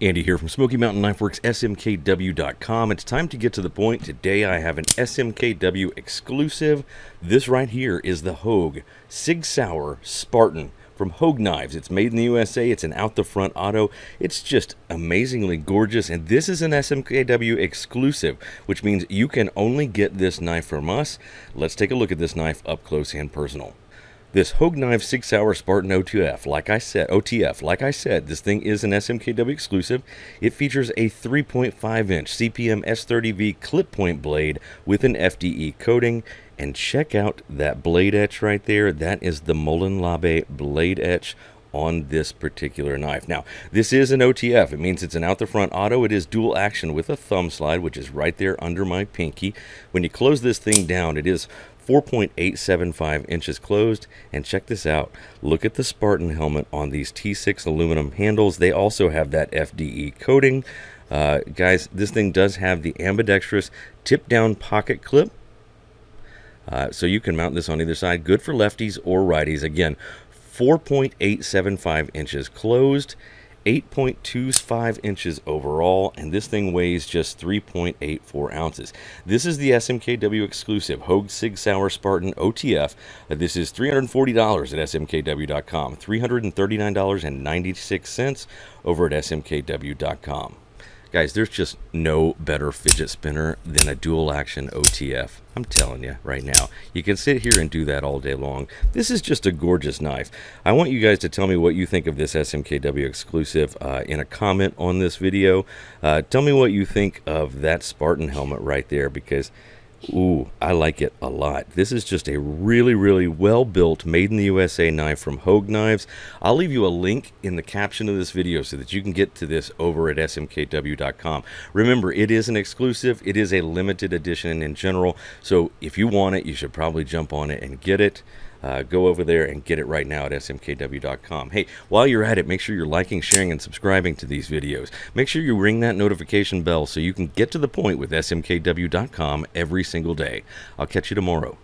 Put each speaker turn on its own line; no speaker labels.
Andy here from Smoky Mountain Knife Works, SMKW.com. It's time to get to the point. Today I have an SMKW exclusive. This right here is the Hogue Sig Sauer Spartan from Hogue Knives. It's made in the USA. It's an out the front auto. It's just amazingly gorgeous. And this is an SMKW exclusive, which means you can only get this knife from us. Let's take a look at this knife up close and personal. This Hogue Knife Sig Sauer Spartan OTF, like I said, OTF, like I said, this thing is an SMKW exclusive. It features a 3.5 inch CPM S30V clip point blade with an FDE coating. And check out that blade etch right there. That is the Molon Labe blade etch on this particular knife. Now, this is an OTF. It means it's an out the front auto. It is dual action with a thumb slide, which is right there under my pinky. When you close this thing down, it is 4.875 inches closed. And check this out. Look at the Spartan helmet on these T6 aluminum handles. They also have that FDE coating. Uh, guys, this thing does have the ambidextrous tip down pocket clip. Uh, so you can mount this on either side. Good for lefties or righties. Again, 4.875 inches closed 8.25 inches overall, and this thing weighs just 3.84 ounces. This is the SMKW exclusive Hogue Sig Sauer Spartan OTF. Uh, this is $340 at smkw.com, $339.96 over at smkw.com. Guys, there's just no better fidget spinner than a dual action OTF. I'm telling you right now. You can sit here and do that all day long. This is just a gorgeous knife. I want you guys to tell me what you think of this SMKW exclusive uh, in a comment on this video. Uh, tell me what you think of that Spartan helmet right there because Ooh, I like it a lot. This is just a really, really well built, made in the USA knife from Hogue Knives. I'll leave you a link in the caption of this video so that you can get to this over at smkw.com. Remember, it is an exclusive, it is a limited edition in general. So if you want it, you should probably jump on it and get it uh, go over there and get it right now at smkw.com. Hey, while you're at it, make sure you're liking, sharing, and subscribing to these videos. Make sure you ring that notification bell so you can get to the point with smkw.com every single day. I'll catch you tomorrow.